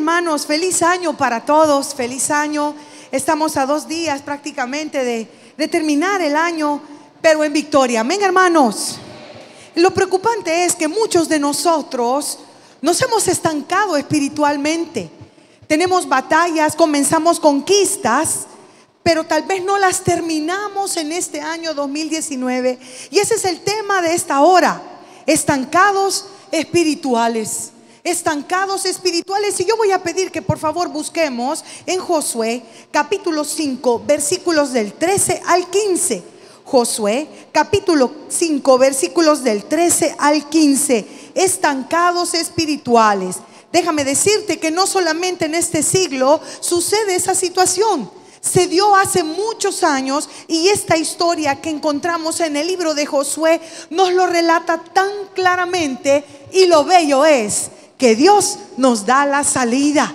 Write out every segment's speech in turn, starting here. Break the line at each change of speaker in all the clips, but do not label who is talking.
hermanos, feliz año para todos, feliz año. Estamos a dos días prácticamente de, terminar el año, pero en victoria. Amén, hermanos. Lo preocupante es que muchos de nosotros nos hemos estancado espiritualmente. Tenemos batallas, comenzamos conquistas, pero tal vez no las terminamos en este año 2019. Y ese es el tema de esta hora, estancados espirituales estancados espirituales. Y yo voy a pedir que por favor busquemos en Josué capítulo 5 versículos del 13 al 15. Josué capítulo 5 versículos del 13 al 15. Estancados espirituales. Déjame decirte que no solamente en este siglo sucede esa situación. Se dio hace muchos años y esta historia que encontramos en el libro de Josué nos lo relata tan claramente y lo bello es que Dios nos da la salida.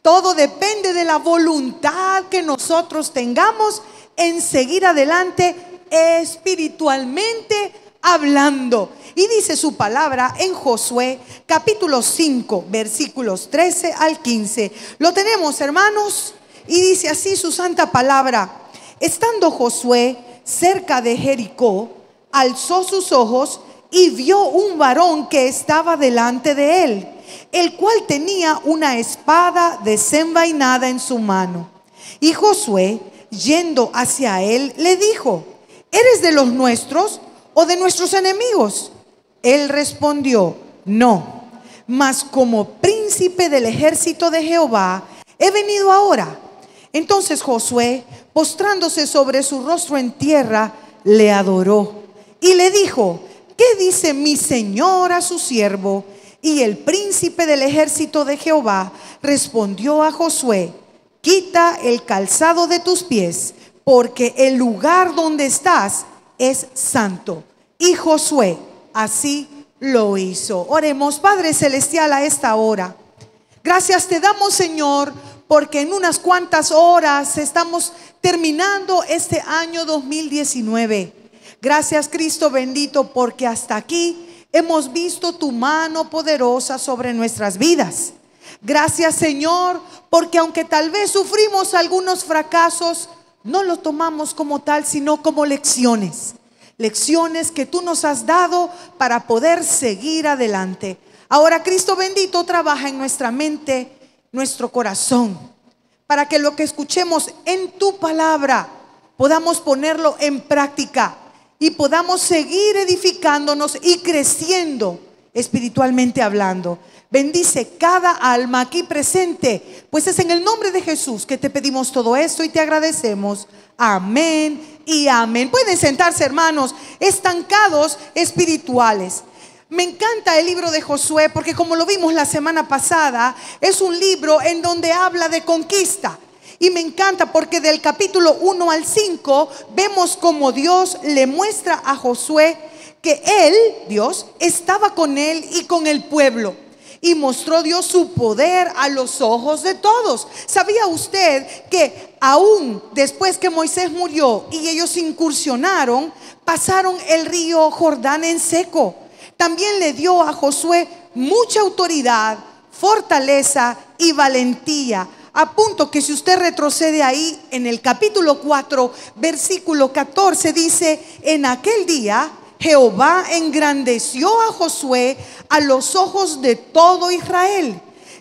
Todo depende de la voluntad que nosotros tengamos en seguir adelante espiritualmente hablando. Y dice su palabra en Josué capítulo 5 versículos 13 al 15. Lo tenemos hermanos y dice así su santa palabra. Estando Josué cerca de Jericó, alzó sus ojos y vio un varón que estaba delante de él el cual tenía una espada desenvainada en su mano. Y Josué, yendo hacia él, le dijo, ¿eres de los nuestros o de nuestros enemigos? Él respondió, no, mas como príncipe del ejército de Jehová, he venido ahora. Entonces Josué, postrándose sobre su rostro en tierra, le adoró y le dijo, ¿qué dice mi señor a su siervo? Y el príncipe del ejército de Jehová respondió a Josué, quita el calzado de tus pies, porque el lugar donde estás es santo. Y Josué así lo hizo. Oremos, Padre Celestial, a esta hora. Gracias te damos, Señor, porque en unas cuantas horas estamos terminando este año 2019. Gracias, Cristo bendito, porque hasta aquí hemos visto tu mano poderosa sobre nuestras vidas. Gracias Señor, porque aunque tal vez sufrimos algunos fracasos, no lo tomamos como tal, sino como lecciones. Lecciones que tú nos has dado para poder seguir adelante. Ahora Cristo bendito trabaja en nuestra mente, nuestro corazón, para que lo que escuchemos en tu palabra podamos ponerlo en práctica y podamos seguir edificándonos y creciendo espiritualmente hablando. Bendice cada alma aquí presente, pues es en el nombre de Jesús que te pedimos todo esto y te agradecemos. Amén y amén. Pueden sentarse, hermanos, estancados espirituales. Me encanta el libro de Josué porque como lo vimos la semana pasada, es un libro en donde habla de conquista. Y me encanta porque del capítulo 1 al 5 vemos como Dios le muestra a Josué que él, Dios, estaba con él y con el pueblo. Y mostró Dios su poder a los ojos de todos. ¿Sabía usted que aún después que Moisés murió y ellos incursionaron, pasaron el río Jordán en seco? También le dio a Josué mucha autoridad, fortaleza y valentía a punto que si usted retrocede ahí en el capítulo 4, versículo 14, dice, en aquel día Jehová engrandeció a Josué a los ojos de todo Israel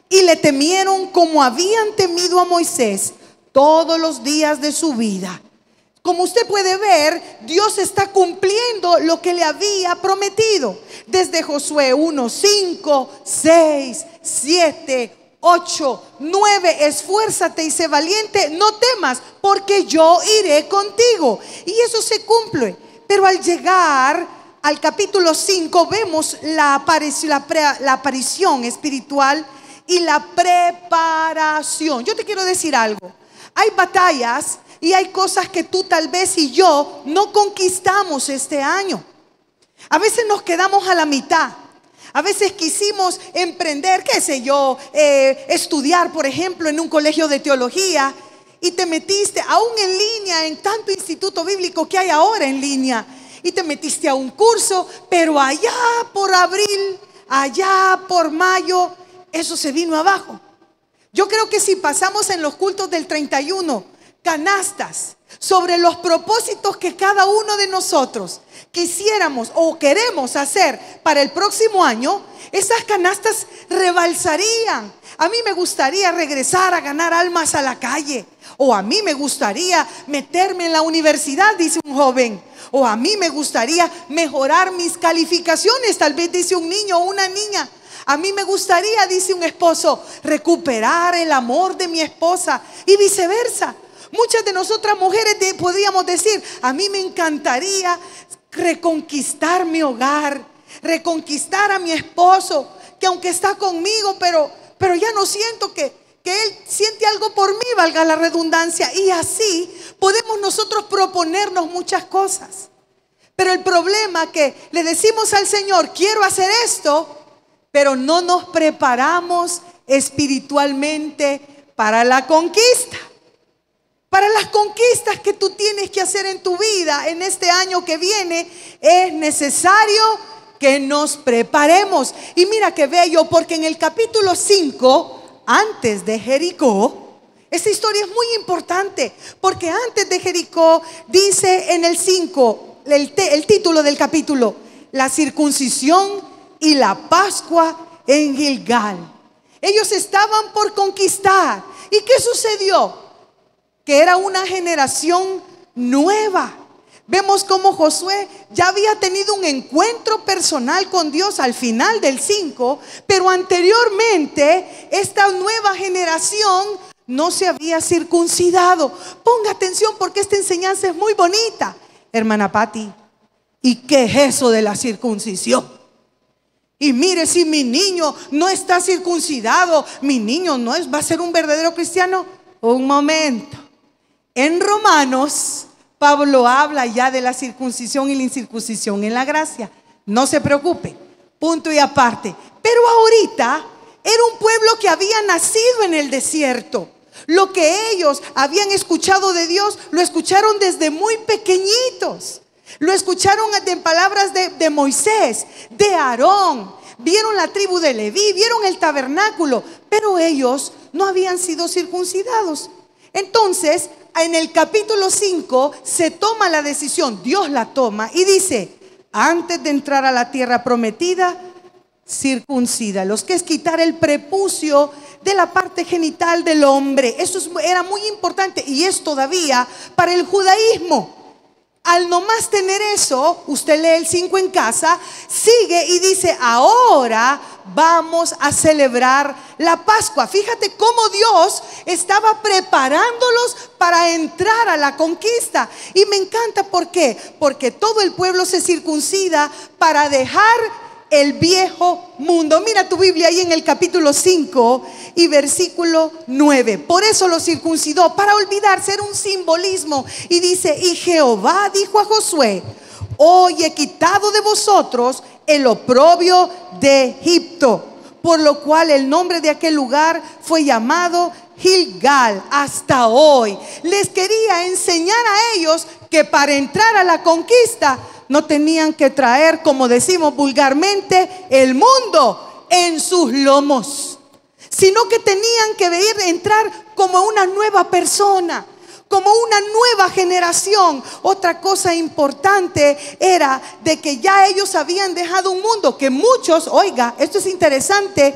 y le temieron como habían temido a Moisés todos los días de su vida. Como usted puede ver, Dios está cumpliendo lo que le había prometido. Desde Josué 1, 5, 6, 7, 8, 9, esfuérzate y sé valiente, no temas, porque yo iré contigo. Y eso se cumple. Pero al llegar al capítulo 5 vemos la, aparición, la aparición espiritual y la preparación. Yo te quiero decir algo. Hay batallas y hay cosas que tú tal vez y yo no conquistamos este año. A veces nos quedamos a la mitad. A veces quisimos emprender, qué sé yo, eh, estudiar, por ejemplo, en un colegio de teología y te metiste aún en línea en tanto instituto bíblico que hay ahora en línea y te metiste a un curso, pero allá por abril, allá por mayo, eso se vino abajo. Yo creo que si pasamos en los cultos del 31 canastas sobre los propósitos que cada uno de nosotros quisiéramos o queremos hacer para el próximo año, esas canastas rebalsarían. A mí me gustaría regresar a ganar almas a la calle. O a mí me gustaría meterme en la universidad, dice un joven. O a mí me gustaría mejorar mis calificaciones, tal vez dice un niño o una niña. A mí me gustaría, dice un esposo, recuperar el amor de mi esposa y viceversa. Muchas de nosotras mujeres podríamos decir, a mí me encantaría reconquistar mi hogar, reconquistar a mi esposo, que aunque está conmigo, pero, pero ya no siento que, que Él siente algo por mí, valga la redundancia. Y así podemos nosotros proponernos muchas cosas. Pero el problema que le decimos al Señor, quiero hacer esto, pero no nos preparamos espiritualmente para la conquista. Para las conquistas que tú tienes que hacer en tu vida en este año que viene, es necesario que nos preparemos. Y mira qué bello, porque en el capítulo 5, antes de Jericó, esta historia es muy importante, porque antes de Jericó dice en el 5, el, el título del capítulo, la circuncisión y la Pascua en Gilgal. Ellos estaban por conquistar. ¿Y qué sucedió? Que era una generación nueva. Vemos cómo Josué ya había tenido un encuentro personal con Dios al final del 5, pero anteriormente esta nueva generación no se había circuncidado. Ponga atención porque esta enseñanza es muy bonita, hermana Patti. ¿Y qué es eso de la circuncisión? Y mire, si mi niño no está circuncidado, mi niño no es, va a ser un verdadero cristiano. Un momento. En Romanos, Pablo habla ya de la circuncisión y la incircuncisión en la gracia. No se preocupe, punto y aparte. Pero ahorita era un pueblo que había nacido en el desierto. Lo que ellos habían escuchado de Dios, lo escucharon desde muy pequeñitos. Lo escucharon en palabras de, de Moisés, de Aarón. Vieron la tribu de Leví, vieron el tabernáculo, pero ellos no habían sido circuncidados. Entonces, en el capítulo 5 se toma la decisión, Dios la toma y dice, antes de entrar a la tierra prometida, circuncida, los que es quitar el prepucio de la parte genital del hombre. Eso era muy importante y es todavía para el judaísmo. Al nomás tener eso, usted lee el 5 en casa, sigue y dice, ahora vamos a celebrar la Pascua. Fíjate cómo Dios estaba preparándolos para entrar a la conquista. Y me encanta, ¿por qué? Porque todo el pueblo se circuncida para dejar el viejo mundo. Mira tu Biblia ahí en el capítulo 5 y versículo 9. Por eso lo circuncidó, para olvidarse, era un simbolismo. Y dice, y Jehová dijo a Josué, hoy he quitado de vosotros el oprobio de Egipto, por lo cual el nombre de aquel lugar fue llamado Gilgal hasta hoy. Les quería enseñar a ellos que para entrar a la conquista no tenían que traer, como decimos vulgarmente, el mundo en sus lomos, sino que tenían que venir, entrar como una nueva persona, como una nueva generación. Otra cosa importante era de que ya ellos habían dejado un mundo que muchos, oiga, esto es interesante,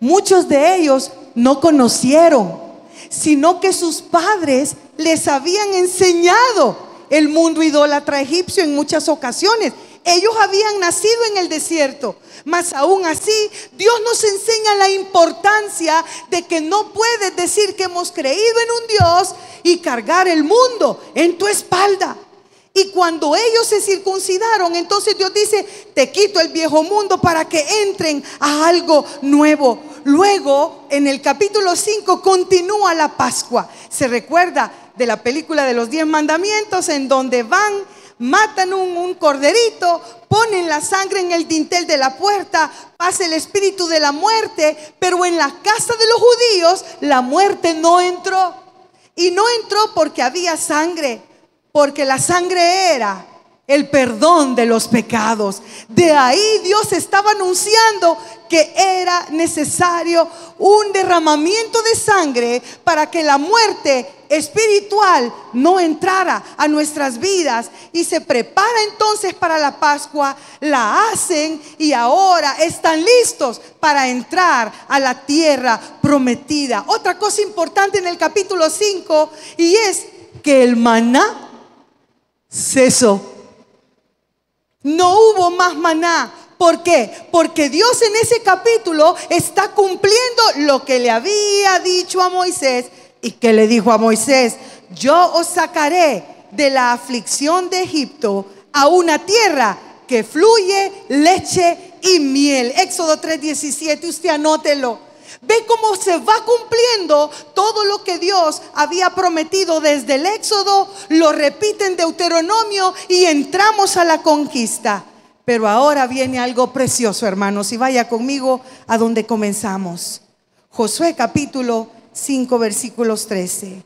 muchos de ellos no conocieron, sino que sus padres les habían enseñado el mundo idólatra egipcio en muchas ocasiones. Ellos habían nacido en el desierto, mas aún así Dios nos enseña la importancia de que no puedes decir que hemos creído en un Dios y cargar el mundo en tu espalda. Y cuando ellos se circuncidaron, entonces Dios dice, te quito el viejo mundo para que entren a algo nuevo. Luego, en el capítulo 5, continúa la Pascua. Se recuerda, de la película de los diez mandamientos en donde van, matan un, corderito, ponen la sangre en el dintel de la puerta, pasa el espíritu de la muerte, pero en la casa de los judíos la muerte no entró. Y no entró porque había sangre, porque la sangre era el perdón de los pecados. De ahí Dios estaba anunciando que era necesario un derramamiento de sangre para que la muerte espiritual no entrara a nuestras vidas y se prepara entonces para la Pascua, la hacen y ahora están listos para entrar a la tierra prometida. Otra cosa importante en el capítulo 5 y es que el maná cesó. No hubo más maná. ¿Por qué? Porque Dios en ese capítulo está cumpliendo lo que le había dicho a Moisés y que le dijo a Moisés, yo os sacaré de la aflicción de Egipto a una tierra que fluye leche y miel. Éxodo 3:17, usted anótelo. Ve cómo se va cumpliendo todo lo que Dios había prometido desde el Éxodo, lo repite en Deuteronomio y entramos a la conquista. Pero ahora viene algo precioso, hermanos, y vaya conmigo a donde comenzamos. Josué capítulo 5 versículos 13.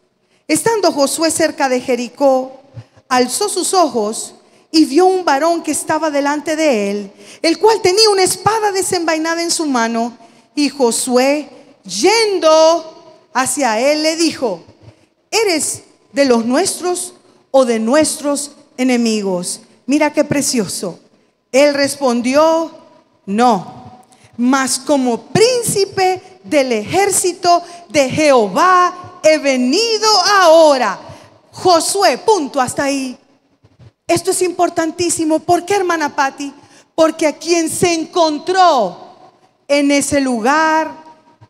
Estando Josué cerca de Jericó, alzó sus ojos y vio un varón que estaba delante de él, el cual tenía una espada desenvainada en su mano. Y Josué, yendo hacia él, le dijo, ¿eres de los nuestros o de nuestros enemigos? Mira qué precioso. Él respondió, no, mas como príncipe del ejército de Jehová he venido ahora. Josué, punto, hasta ahí. Esto es importantísimo. ¿Por qué, hermana Patti? Porque a quien se encontró en ese lugar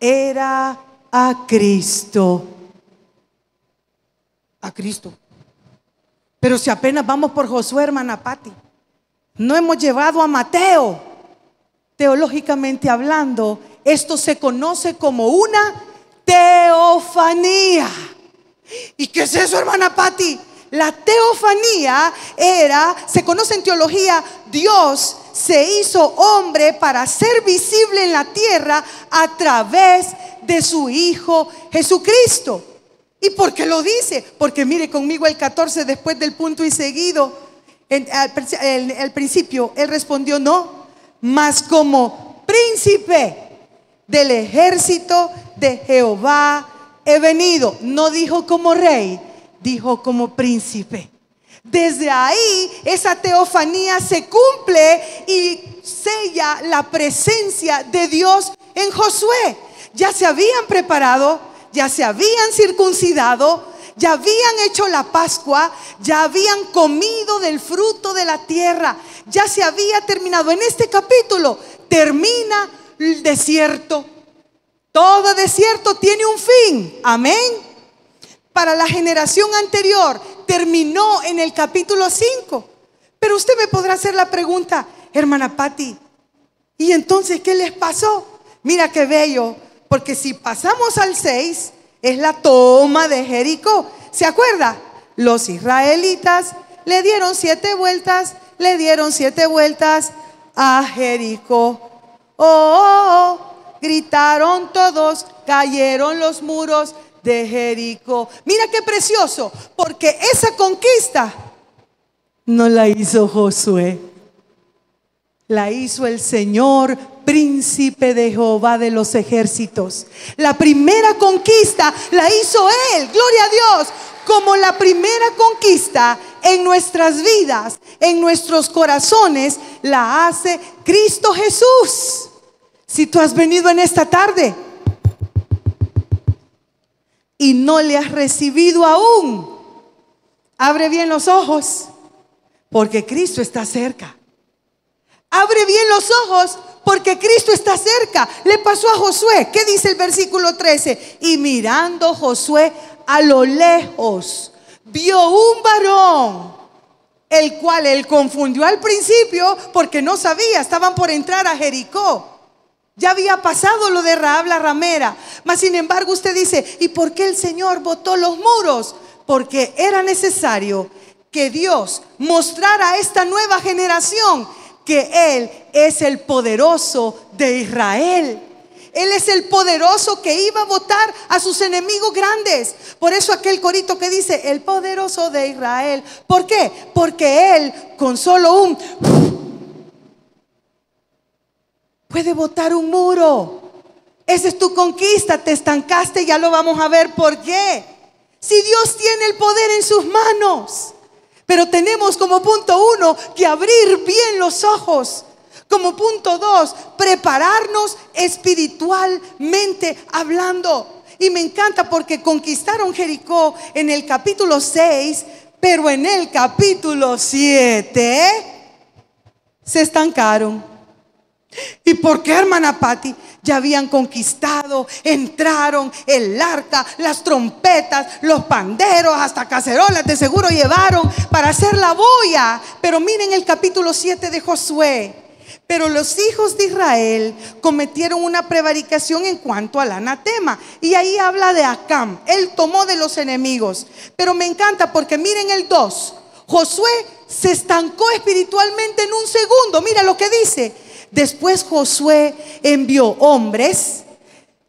era a Cristo. A Cristo. Pero si apenas vamos por Josué, hermana Patti, no hemos llevado a Mateo. Teológicamente hablando, esto se conoce como una teofanía. ¿Y qué es eso, hermana Patti? La teofanía era, se conoce en teología, Dios se hizo hombre para ser visible en la tierra a través de su Hijo Jesucristo. ¿Y por qué lo dice? Porque mire conmigo el 14 después del punto y seguido. En, el principio, él respondió no, mas como príncipe del ejército de Jehová he venido. No dijo como rey, dijo como príncipe. Desde ahí esa teofanía se cumple y sella la presencia de Dios en Josué. Ya se habían preparado, ya se habían circuncidado, ya habían hecho la Pascua, ya habían comido del fruto de la tierra, ya se había terminado. En este capítulo termina el desierto. Todo desierto tiene un fin. Amén. Para la generación anterior terminó en el capítulo 5. Pero usted me podrá hacer la pregunta, hermana Patti, ¿y entonces qué les pasó? Mira qué bello, porque si pasamos al 6, es la toma de Jericó. ¿Se acuerda? Los israelitas le dieron siete vueltas, le dieron siete vueltas a Jericó. Oh, oh, oh, gritaron todos, cayeron los muros de Jericó. Mira qué precioso, porque esa conquista no la hizo Josué, la hizo el Señor príncipe de Jehová de los ejércitos. La primera conquista la hizo Él, gloria a Dios, como la primera conquista en nuestras vidas, en nuestros corazones, la hace Cristo Jesús. Si tú has venido en esta tarde y no le has recibido aún, abre bien los ojos, porque Cristo está cerca. Abre bien los ojos porque Cristo está cerca. Le pasó a Josué. ¿Qué dice el versículo 13? Y mirando Josué a lo lejos, vio un varón, el cual él confundió al principio porque no sabía, estaban por entrar a Jericó. Ya había pasado lo de Raab la ramera. Mas sin embargo usted dice, ¿y por qué el Señor botó los muros? Porque era necesario que Dios mostrara a esta nueva generación que Él es el poderoso de Israel. Él es el poderoso que iba a votar a sus enemigos grandes. Por eso aquel corito que dice, el poderoso de Israel. ¿Por qué? Porque Él con solo un... puede votar un muro. Esa es tu conquista, te estancaste, ya lo vamos a ver por qué. Si Dios tiene el poder en sus manos. Pero tenemos como punto uno que abrir bien los ojos. Como punto dos, prepararnos espiritualmente hablando. Y me encanta porque conquistaron Jericó en el capítulo 6, pero en el capítulo 7 se estancaron. ¿Y por qué, hermana Patti? Ya habían conquistado, entraron el arca, las trompetas, los panderos, hasta cacerolas de seguro llevaron para hacer la boya. Pero miren el capítulo 7 de Josué. Pero los hijos de Israel cometieron una prevaricación en cuanto al anatema. Y ahí habla de Acam. Él tomó de los enemigos. Pero me encanta porque miren el 2. Josué se estancó espiritualmente en un segundo. Mira lo que dice. Después Josué envió hombres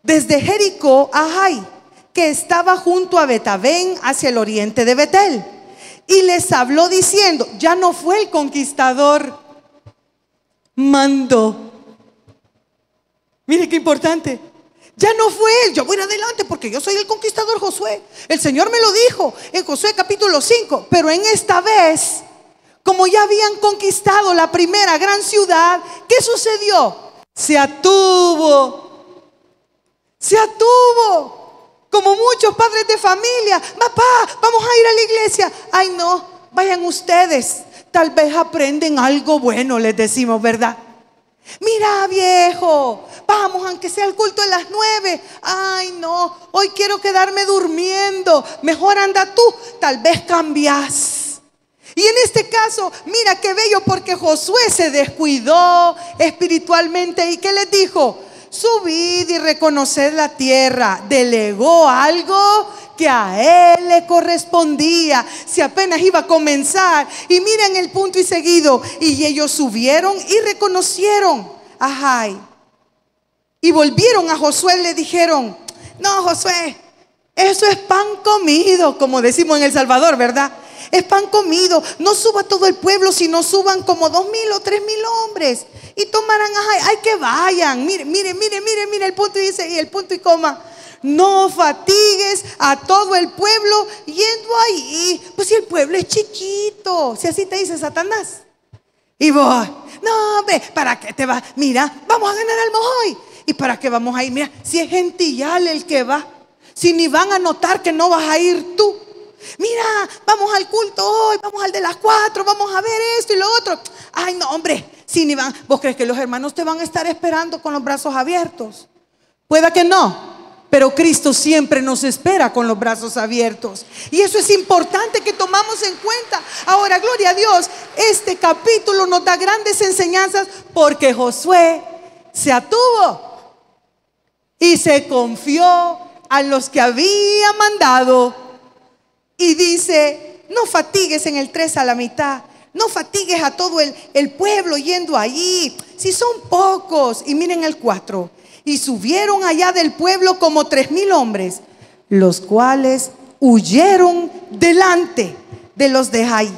desde Jericó a Jai, que estaba junto a Betabén hacia el oriente de Betel. Y les habló diciendo, ya no fue el conquistador, mandó. Mire qué importante. Ya no fue él, yo voy adelante porque yo soy el conquistador Josué. El Señor me lo dijo en Josué capítulo 5, pero en esta vez como ya habían conquistado la primera gran ciudad, ¿qué sucedió? Se atuvo. Se atuvo. Como muchos padres de familia. Papá, vamos a ir a la iglesia. Ay, no, vayan ustedes. Tal vez aprenden algo bueno, les decimos, ¿verdad? Mira, viejo, vamos, aunque sea el culto de las nueve. Ay, no, hoy quiero quedarme durmiendo. Mejor anda tú, tal vez cambias. Y en este caso, mira qué bello porque Josué se descuidó espiritualmente y ¿qué les dijo? Subid y reconocer la tierra. Delegó algo que a él le correspondía, si apenas iba a comenzar. Y miren el punto y seguido. Y ellos subieron y reconocieron a Jai. Y volvieron a Josué y le dijeron, no, Josué, eso es pan comido, como decimos en El Salvador, ¿verdad? Es pan comido. No suba todo el pueblo, sino suban como dos mil o tres mil hombres. Y tomarán, ay, que vayan. Mire, mire, mire, mire, mire el punto y dice, y el punto y coma. No fatigues a todo el pueblo yendo ahí. Pues si el pueblo es chiquito, si así te dice Satanás. Y vos, no, hombre, ¿para qué te vas? Mira, vamos a ganar al hoy. ¿Y para qué vamos a ir? Mira, si es gentillal el que va, si ni van a notar que no vas a ir tú. Mira, vamos al culto hoy, vamos al de las cuatro, vamos a ver esto y lo otro. Ay, no, hombre, si ni van, ¿vos crees que los hermanos te van a estar esperando con los brazos abiertos? Pueda que no, pero Cristo siempre nos espera con los brazos abiertos. Y eso es importante que tomamos en cuenta. Ahora, gloria a Dios, este capítulo nos da grandes enseñanzas porque Josué se atuvo y se confió a los que había mandado y dice, no fatigues en el 3 a la mitad, no fatigues a todo el, pueblo yendo allí, si son pocos. Y miren el 4, y subieron allá del pueblo como tres mil hombres, los cuales huyeron delante de los de Jai.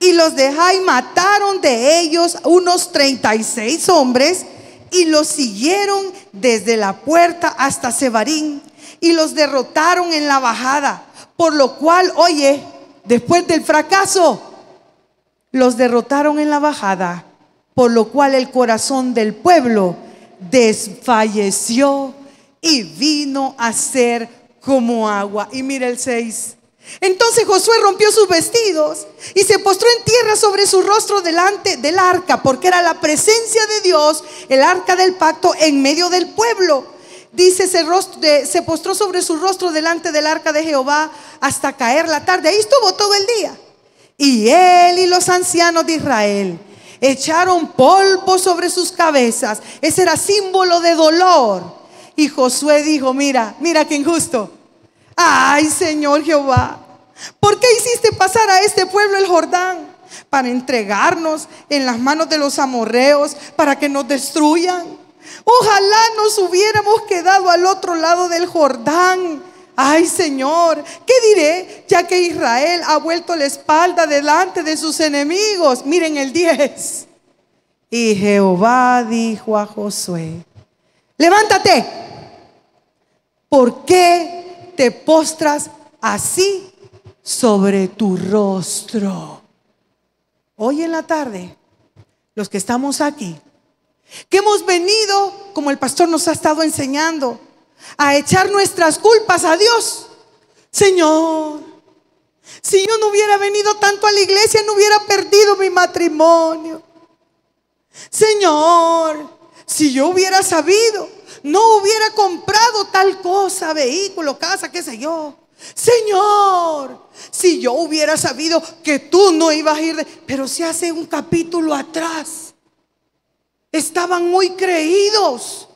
Y los de Jai mataron de ellos unos 36 hombres y los siguieron desde la puerta hasta Sebarín y los derrotaron en la bajada por lo cual, oye, después del fracaso, los derrotaron en la bajada, por lo cual el corazón del pueblo desfalleció y vino a ser como agua. Y mira el 6. Entonces Josué rompió sus vestidos y se postró en tierra sobre su rostro delante del arca, porque era la presencia de Dios, el arca del pacto en medio del pueblo. Dice, se, postró sobre su rostro delante del arca de Jehová hasta caer la tarde. Ahí estuvo todo el día. Y él y los ancianos de Israel echaron polvo sobre sus cabezas. Ese era símbolo de dolor. Y Josué dijo, mira, mira qué injusto. Ay, Señor Jehová, ¿por qué hiciste pasar a este pueblo el Jordán? Para entregarnos en las manos de los amorreos, para que nos destruyan. Ojalá nos hubiéramos quedado al otro lado del Jordán. Ay Señor, ¿qué diré? Ya que Israel ha vuelto la espalda delante de sus enemigos. Miren el 10. Y Jehová dijo a Josué, levántate. ¿Por qué te postras así sobre tu rostro? Hoy en la tarde, los que estamos aquí, que hemos venido, como el pastor nos ha estado enseñando, a echar nuestras culpas a Dios. Señor, si yo no hubiera venido tanto a la iglesia, no hubiera perdido mi matrimonio. Señor, si yo hubiera sabido, no hubiera comprado tal cosa, vehículo, casa, qué sé yo. Señor, si yo hubiera sabido que tú no ibas a ir, de... pero si hace un capítulo atrás estaban muy creídos,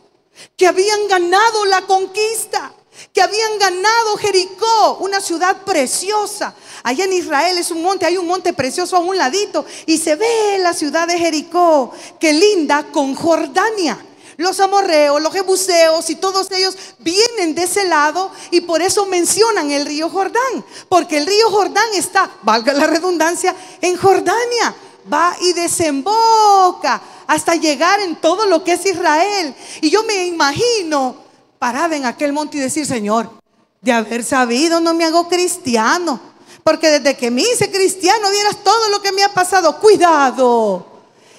que habían ganado la conquista, que habían ganado Jericó, una ciudad preciosa. Allá en Israel es un monte, hay un monte precioso a un ladito y se ve la ciudad de Jericó, que linda con Jordania. Los amorreos, los jebuseos y todos ellos vienen de ese lado y por eso mencionan el río Jordán, porque el río Jordán está, valga la redundancia, en Jordania. Va y desemboca hasta llegar en todo lo que es Israel. Y yo me imagino parada en aquel monte y decir, Señor, de haber sabido no me hago cristiano. Porque desde que me hice cristiano vieras todo lo que me ha pasado. Cuidado.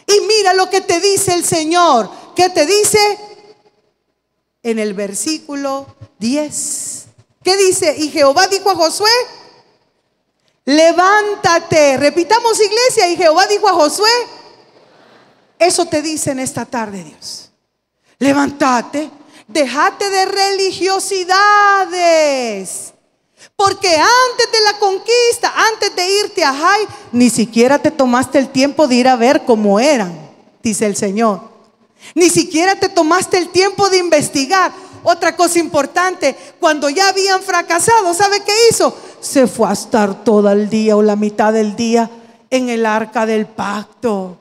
Y mira lo que te dice el Señor. ¿Qué te dice? En el versículo 10. ¿Qué dice? Y Jehová dijo a Josué, levántate. Repitamos iglesia. Y Jehová dijo a Josué, eso te dice en esta tarde Dios. Levántate, déjate de religiosidades. Porque antes de la conquista, antes de irte a Jai, ni siquiera te tomaste el tiempo de ir a ver cómo eran, dice el Señor. Ni siquiera te tomaste el tiempo de investigar. Otra cosa importante, cuando ya habían fracasado, ¿sabe qué hizo? Se fue a estar todo el día o la mitad del día en el arca del pacto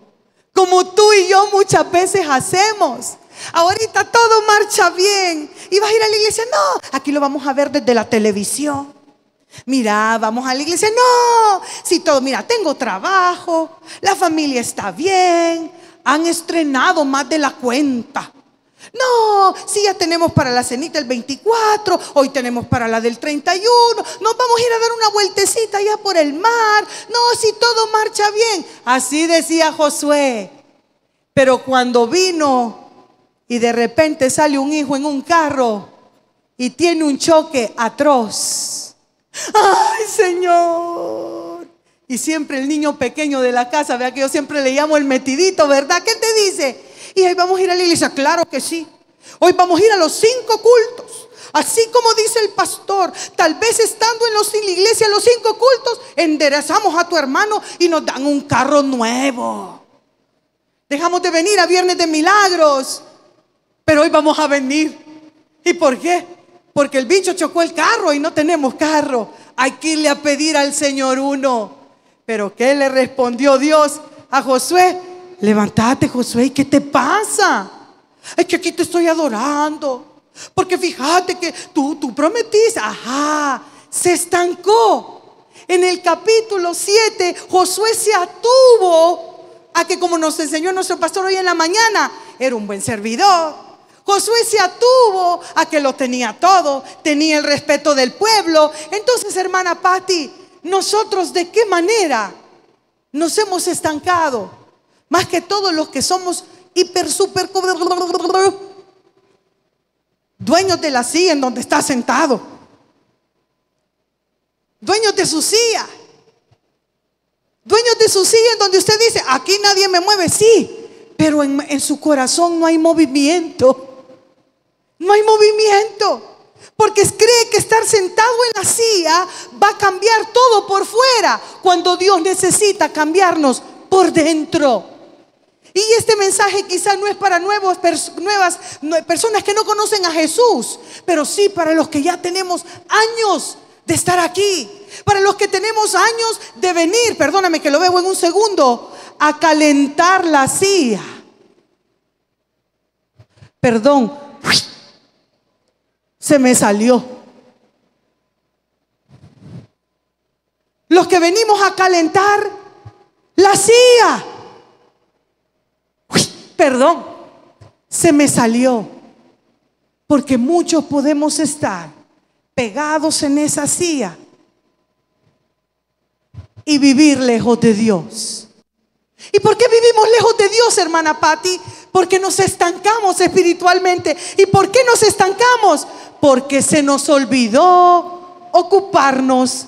como tú y yo muchas veces hacemos. Ahorita todo marcha bien. ¿Y vas a ir a la iglesia? No, aquí lo vamos a ver desde la televisión. Mira, vamos a la iglesia. No, si todo, mira, tengo trabajo, la familia está bien, han estrenado más de la cuenta. No, si ya tenemos para la cenita el 24, hoy tenemos para la del 31, nos vamos a ir a dar una vueltecita allá por el mar. No, si todo marcha bien. Así decía Josué. Pero cuando vino y de repente sale un hijo en un carro y tiene un choque atroz. Ay, Señor. Y siempre el niño pequeño de la casa, vea que yo siempre le llamo el metidito, ¿verdad? ¿Qué te dice? Y hoy vamos a ir a la iglesia. Claro que sí. Hoy vamos a ir a los cinco cultos. Así como dice el pastor, tal vez estando en, la iglesia, los cinco cultos, enderezamos a tu hermano y nos dan un carro nuevo. Dejamos de venir a Viernes de Milagros, pero hoy vamos a venir. ¿Y por qué? Porque el bicho chocó el carro y no tenemos carro. Hay que irle a pedir al Señor uno. Pero ¿qué le respondió Dios a Josué? Levántate, Josué, ¿qué te pasa? Es que aquí te estoy adorando. Porque fíjate que tú, tú prometiste, ajá, se estancó. En el capítulo 7, Josué se atuvo a que como nos enseñó nuestro pastor hoy en la mañana, era un buen servidor. Josué se atuvo a que lo tenía todo, tenía el respeto del pueblo. Entonces, hermana Patti, nosotros de qué manera nos hemos estancado? Más que todos los que somos hiper, super, dueños de la silla en donde está sentado. Dueños de su silla. Dueños de su silla en donde usted dice, aquí nadie me mueve. Sí, pero en, en su corazón no hay movimiento. No hay movimiento. Porque cree que estar sentado en la silla va a cambiar todo por fuera, cuando Dios necesita cambiarnos por dentro. Y este mensaje quizá no es para nuevos, nuevas personas que no conocen a Jesús, pero sí para los que ya tenemos años de estar aquí, para los que tenemos años de venir, perdóname que lo veo en un segundo, a calentar la silla. perdón, se me salió. Los que venimos a calentar la silla, perdón, se me salió. Porque muchos podemos estar pegados en esa silla y vivir lejos de Dios. ¿Y por qué vivimos lejos de Dios, hermana Patti? Porque nos estancamos espiritualmente. ¿Y por qué nos estancamos? Porque se nos olvidó ocuparnos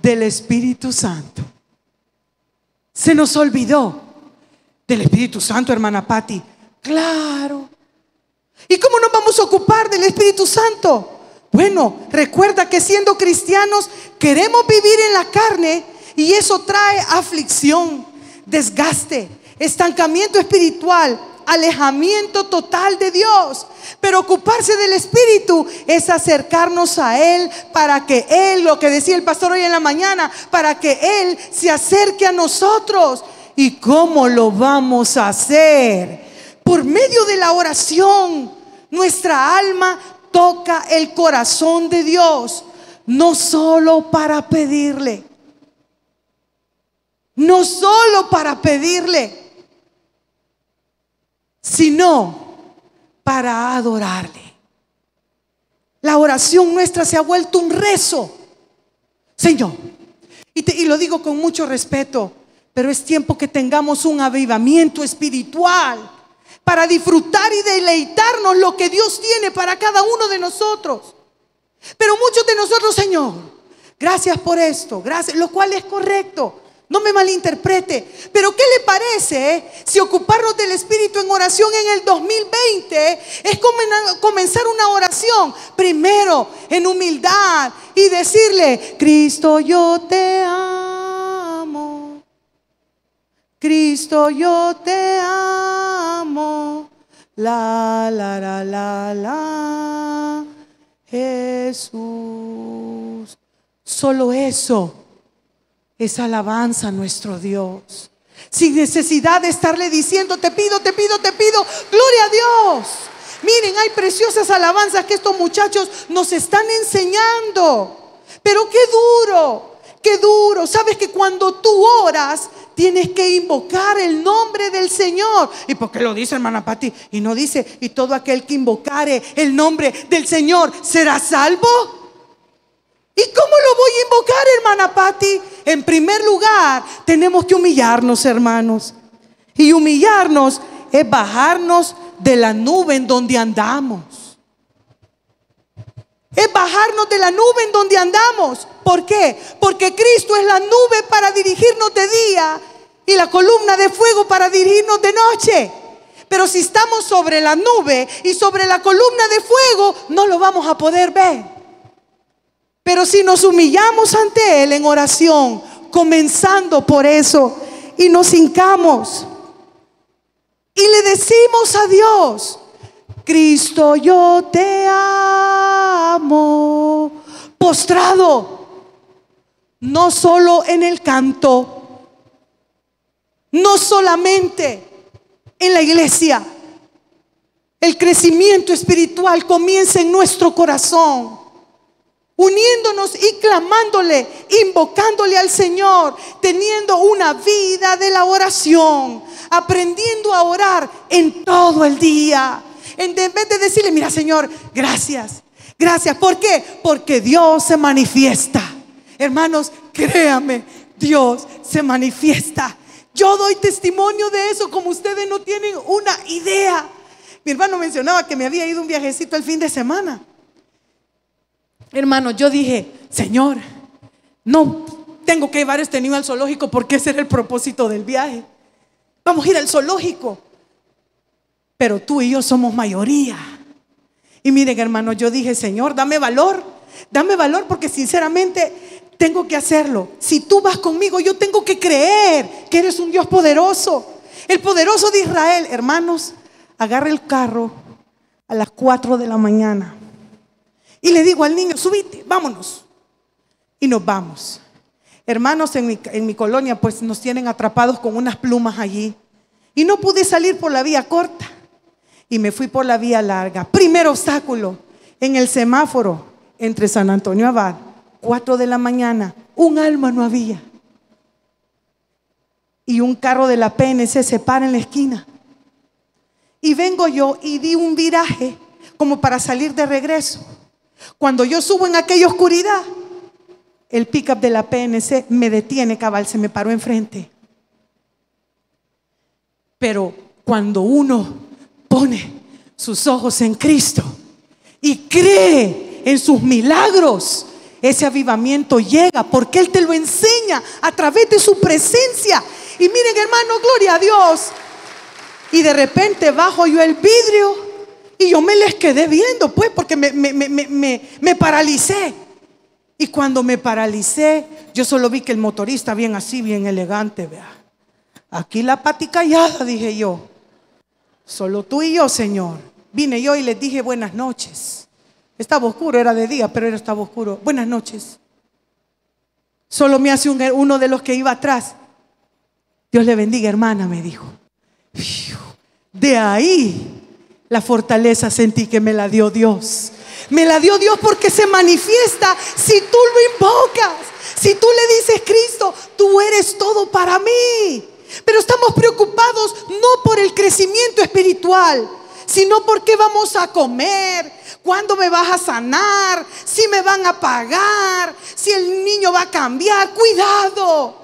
del Espíritu Santo. Se nos olvidó del Espíritu Santo, hermana Patti. Claro. ¿Y cómo nos vamos a ocupar del Espíritu Santo? Bueno, recuerda que siendo cristianos queremos vivir en la carne y eso trae aflicción, desgaste, estancamiento espiritual, alejamiento total de Dios. Pero ocuparse del Espíritu es acercarnos a Él para que Él, lo que decía el pastor hoy en la mañana, para que Él se acerque a nosotros. ¿Y cómo lo vamos a hacer? Por medio de la oración, nuestra alma toca el corazón de Dios, no solo para pedirle, no solo para pedirle, sino para adorarle. La oración nuestra se ha vuelto un rezo. Señor, y, y, lo digo con mucho respeto, pero es tiempo que tengamos un avivamiento espiritual para disfrutar y deleitarnos lo que Dios tiene para cada uno de nosotros. Pero muchos de nosotros, Señor, gracias por esto, gracias, lo cual es correcto. No me malinterprete. Pero ¿qué le parece eh, si ocuparnos del Espíritu en oración en el 2020 es comenzar una oración primero en humildad y decirle, Cristo yo te amo. Cristo yo te amo. La, la, la, la, la. Jesús. Solo eso es alabanza a nuestro Dios. Sin necesidad de estarle diciendo, te pido, te pido, te pido, gloria a Dios. Miren, hay preciosas alabanzas que estos muchachos nos están enseñando. Pero qué duro, qué duro. Sabes que cuando tú oras, tienes que invocar el nombre del Señor. ¿Y por qué lo dice hermana Pati? Y no dice, y todo aquel que invocare el nombre del Señor será salvo. ¿Y cómo lo voy a invocar, hermana Patti? En primer lugar, tenemos que humillarnos, hermanos. Y humillarnos es bajarnos de la nube en donde andamos. Es bajarnos de la nube en donde andamos. ¿Por qué? Porque Cristo es la nube para dirigirnos de día y la columna de fuego para dirigirnos de noche. Pero si estamos sobre la nube y sobre la columna de fuego, no lo vamos a poder ver. Pero si nos humillamos ante Él en oración, comenzando por eso, y nos hincamos y le decimos a Dios, Cristo, yo te amo, postrado, no solo en el canto, no solamente en la iglesia, el crecimiento espiritual comienza en nuestro corazón. Uniéndonos y clamándole, invocándole al Señor, teniendo una vida de la oración, aprendiendo a orar en todo el día. En vez de decirle, mira Señor, gracias, gracias. ¿Por qué? Porque Dios se manifiesta. Hermanos, créame, Dios se manifiesta. Yo doy testimonio de eso como ustedes no tienen una idea. Mi hermano mencionaba que me había ido un viajecito el fin de semana. Hermano, yo dije, Señor, no tengo que llevar este niño al zoológico porque ese era el propósito del viaje. Vamos a ir al zoológico. Pero tú y yo somos mayoría. Y miren, hermano, yo dije, Señor, dame valor. Dame valor porque sinceramente tengo que hacerlo. Si tú vas conmigo, yo tengo que creer que eres un Dios poderoso. El poderoso de Israel, hermanos, agarra el carro a las 4 de la mañana y le digo al niño, subite, vámonos. Y nos vamos. Hermanos, en mi, en mi colonia pues nos tienen atrapados con unas plumas allí. Y no pude salir por la vía corta. Y me fui por la vía larga. Primer obstáculo, en el semáforo entre San Antonio Abad, 4 de la mañana, un alma no había. Y un carro de la PNC se para en la esquina. Y vengo yo y di un viraje como para salir de regreso. Cuando yo subo en aquella oscuridad, el pickup de la PNC me detiene, cabal, se me paró enfrente. Pero cuando uno pone sus ojos en Cristo y cree en sus milagros, ese avivamiento llega porque Él te lo enseña a través de su presencia. Y miren hermano, gloria a Dios. Y de repente bajo yo el vidrio y yo me les quedé viendo, pues, porque me, me, paralicé. Y cuando me paralicé, yo solo vi que el motorista bien así, bien elegante, vea. Aquí la pati callada, dije yo. Solo tú y yo, Señor. Vine yo y les dije buenas noches. Estaba oscuro, era de día, pero estaba oscuro. Buenas noches. Solo me hace uno de los que iba atrás. Dios le bendiga, hermana, me dijo. De ahí la fortaleza sentí que me la dio Dios. Me la dio Dios porque se manifiesta si tú lo invocas. Si tú le dices, Cristo, tú eres todo para mí. Pero estamos preocupados no por el crecimiento espiritual, sino por qué vamos a comer, cuándo me vas a sanar, si me van a pagar, si el niño va a cambiar. Cuidado.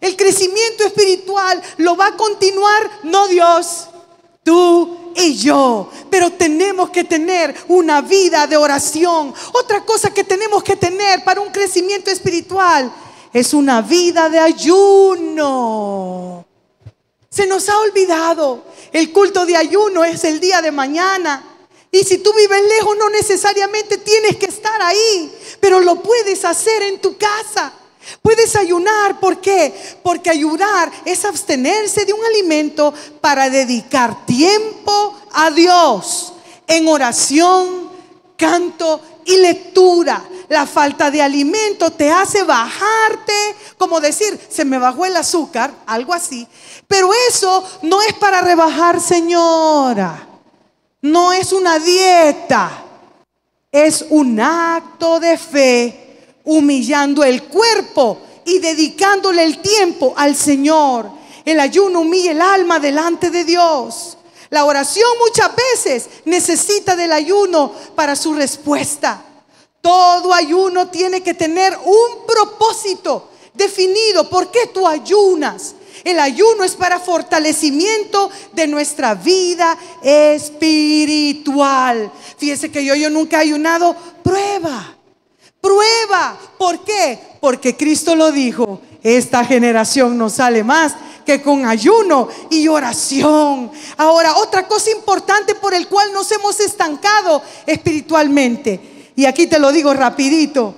El crecimiento espiritual lo va a continuar, no Dios, tú y yo. Pero tenemos que tener una vida de oración. Otra cosa que tenemos que tener para un crecimiento espiritual es una vida de ayuno. Se nos ha olvidado. El culto de ayuno es el día de mañana. Y si tú vives lejos, no necesariamente tienes que estar ahí, pero lo puedes hacer en tu casa. Puedes ayunar, ¿por qué? Porque ayunar es abstenerse de un alimento para dedicar tiempo a Dios en oración, canto y lectura. La falta de alimento te hace bajarte, como decir, se me bajó el azúcar, algo así. Pero eso no es para rebajar, señora. No es una dieta. Es un acto de fe, humillando el cuerpo y dedicándole el tiempo al Señor. El ayuno humilla el alma delante de Dios. La oración muchas veces necesita del ayuno para su respuesta. Todo ayuno tiene que tener un propósito definido. ¿Por qué tú ayunas? El ayuno es para fortalecimiento de nuestra vida espiritual. Fíjese que yo, yo nunca he ayunado. Prueba, prueba. ¿Por qué? Porque Cristo lo dijo. Esta generación no sale más que con ayuno y oración. Ahora, otra cosa importante por el cual nos hemos estancado espiritualmente. Y aquí te lo digo rapidito.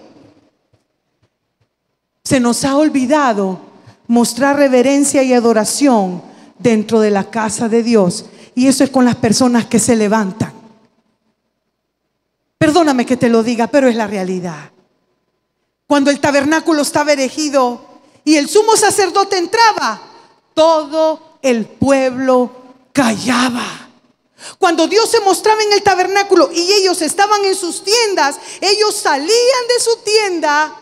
Se nos ha olvidado mostrar reverencia y adoración dentro de la casa de Dios. Y eso es con las personas que se levantan. Perdóname que te lo diga, pero es la realidad. Cuando el tabernáculo estaba erigido y el sumo sacerdote entraba, todo el pueblo callaba. Cuando Dios se mostraba en el tabernáculo y ellos estaban en sus tiendas, ellos salían de su tienda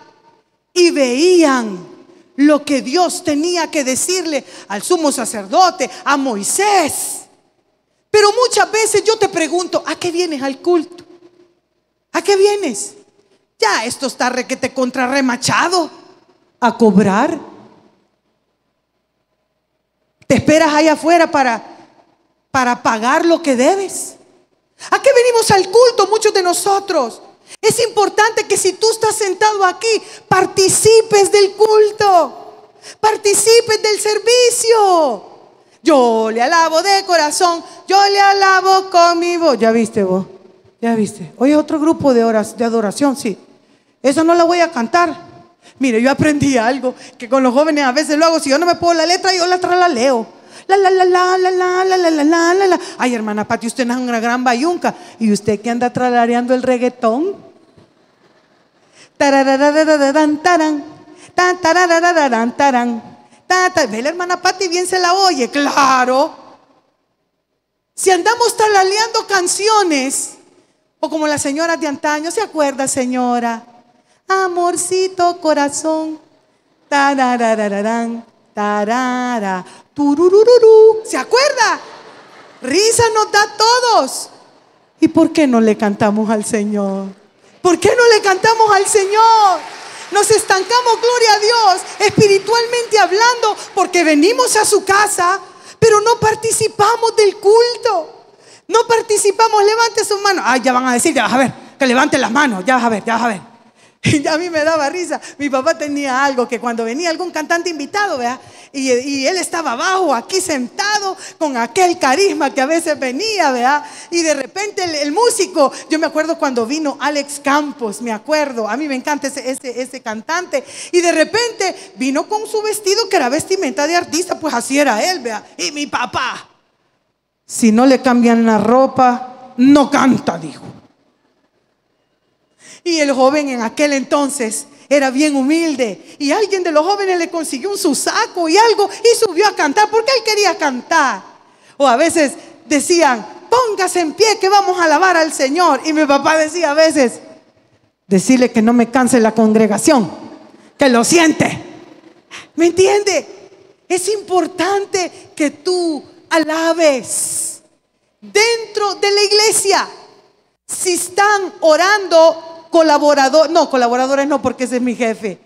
y veían lo que Dios tenía que decirle al sumo sacerdote, a Moisés. Pero muchas veces yo te pregunto, ¿a qué vienes al culto? ¿A qué vienes? Ya esto está requete contrarremachado. ¿A cobrar? ¿Te esperas ahí afuera para, para pagar lo que debes? ¿A qué venimos al culto muchos de nosotros? Es importante que si tú estás sentado aquí, participes del culto, participes del servicio. Yo le alabo de corazón, yo le alabo con mi voz. Ya viste vos, ya viste. Hoy otro grupo de, horas, de adoración, sí. Eso no la voy a cantar. Mire, yo aprendí algo que con los jóvenes a veces lo hago. Si yo no me puedo la letra, yo la, la leo. La, la, la, la, la, la, la, la, la, la, la. Ay, hermana Pati, usted es una gran bayunca. ¿Y usted que anda tralareando el reggaetón? Tarararararán, taran. Tan, taran. Ve la hermana Pati, bien se la oye, claro. Si andamos talaleando canciones, o como las señoras de antaño, ¿se acuerda, señora? Amorcito corazón, tararararán, tarara, tururururu. ¿Se acuerda? Risa nos da a todos. ¿Y por qué no le cantamos al Señor? ¿Por qué no le cantamos al Señor? Nos estancamos, gloria a Dios, espiritualmente hablando, porque venimos a su casa pero no participamos del culto. No participamos, levante sus manos. Ay, ya van a decir, ya vas a ver, que levanten las manos, ya vas a ver, ya vas a ver. Y a mí me daba risa. Mi papá tenía algo que cuando venía algún cantante invitado, vea, y, él estaba abajo, aquí sentado, con aquel carisma que a veces venía, vea, y de repente el, músico, yo me acuerdo cuando vino Alex Campos, me acuerdo, a mí me encanta ese, ese, ese cantante, y de repente vino con su vestido que era vestimenta de artista, pues así era él, vea, y mi papá, si no le cambian la ropa, no canta, dijo. Y el joven en aquel entonces era bien humilde. Y alguien de los jóvenes le consiguió un su saco y algo y subió a cantar porque él quería cantar. O a veces decían, póngase en pie que vamos a alabar al Señor. Y mi papá decía a veces, decirle que no me canse la congregación, que lo siente. ¿Me entiende? Es importante que tú alabes dentro de la iglesia. Si están orando colaborador, no, colaboradores no, porque ese es mi jefe.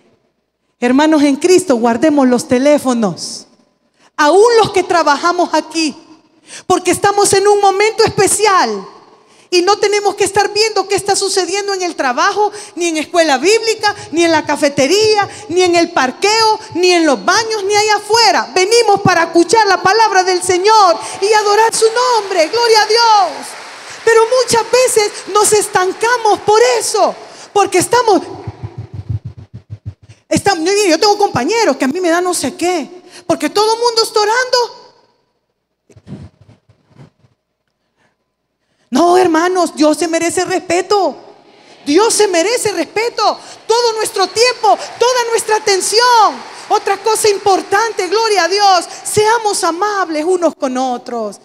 Hermanos en Cristo, guardemos los teléfonos. Aún los que trabajamos aquí, porque estamos en un momento especial. Y no tenemos que estar viendo qué está sucediendo en el trabajo, ni en escuela bíblica, ni en la cafetería, ni en el parqueo, ni en los baños, ni allá afuera. Venimos para escuchar la palabra del Señor y adorar su nombre. Gloria a Dios. Pero muchas veces nos estancamos por eso, porque estamos, yo tengo compañeros que a mí me dan no sé qué, porque todo el mundo está orando. No, hermanos, Dios se merece respeto. Dios se merece respeto. Todo nuestro tiempo, toda nuestra atención. Otra cosa importante, gloria a Dios, seamos amables unos con otros.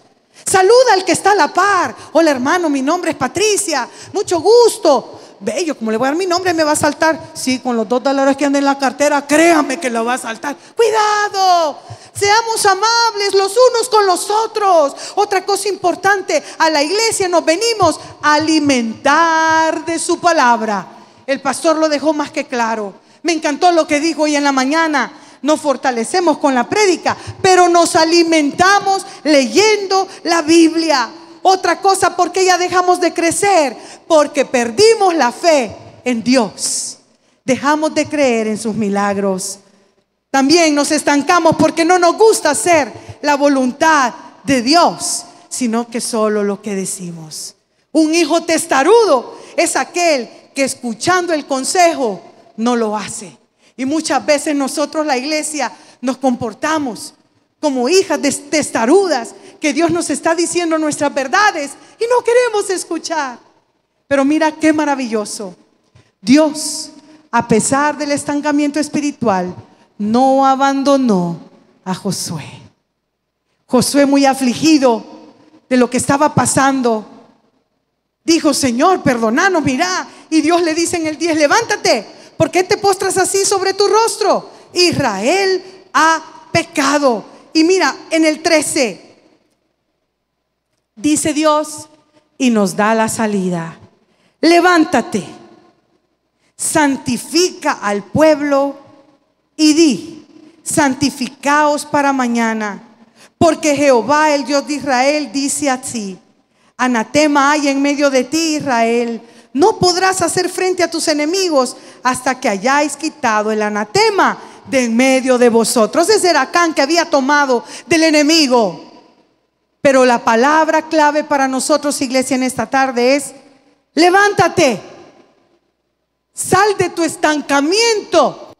Saluda al que está a la par. Hola hermano, mi nombre es Patricia. Mucho gusto. Bello, como le voy a dar mi nombre, me va a saltar. Sí, con los dos dólares que andan en la cartera, créame que lo va a saltar. Cuidado, seamos amables los unos con los otros. Otra cosa importante, a la iglesia nos venimos a alimentar de su palabra. El pastor lo dejó más que claro. Me encantó lo que dijo hoy en la mañana nos fortalecemos con la prédica, pero nos alimentamos leyendo la Biblia. Otra cosa, porque ya dejamos de crecer? Porque perdimos la fe en Dios. Dejamos de creer en sus milagros. También nos estancamos porque no nos gusta hacer la voluntad de Dios, sino que solo lo que decimos. Un hijo testarudo es aquel que escuchando el consejo no lo hace. Y muchas veces nosotros, la iglesia, nos comportamos como hijas de testarudas, que Dios nos está diciendo nuestras verdades y no queremos escuchar. Pero mira qué maravilloso. Dios, a pesar del estancamiento espiritual, no abandonó a Josué. Josué muy afligido de lo que estaba pasando, dijo, Señor, perdonanos, mira. Y Dios le dice en el 10, levántate, ¿Por qué te postras así sobre tu rostro? Israel ha pecado. Y mira, en el 13, dice Dios y nos da la salida. Levántate, santifica al pueblo y di, santificaos para mañana, porque Jehová, el Dios de Israel, dice así, anatema hay en medio de ti, Israel, no podrás hacer frente a tus enemigos hasta que hayáis quitado el anatema de en medio de vosotros. Ese era que había tomado del enemigo. Pero la palabra clave para nosotros, iglesia, en esta tarde es, levántate, sal de tu estancamiento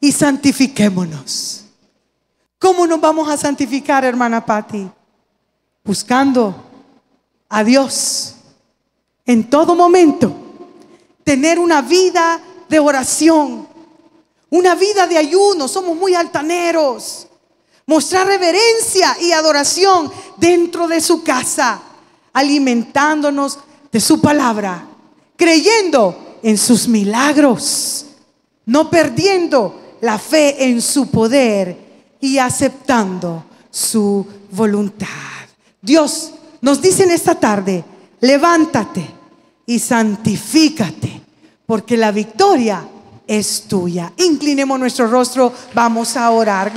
y santifiquémonos. ¿Cómo nos vamos a santificar, hermana Patti? Buscando a Dios en todo momento, tener una vida de oración, una vida de ayuno. Somos muy altaneros. mostrar reverencia y adoración dentro de su casa, alimentándonos de su palabra, creyendo en sus milagros, no perdiendo la fe en su poder y aceptando su voluntad. Dios nos dice en esta tarde, levántate y santifícate, porque la victoria es tuya. Inclinemos nuestro rostro, vamos a orar.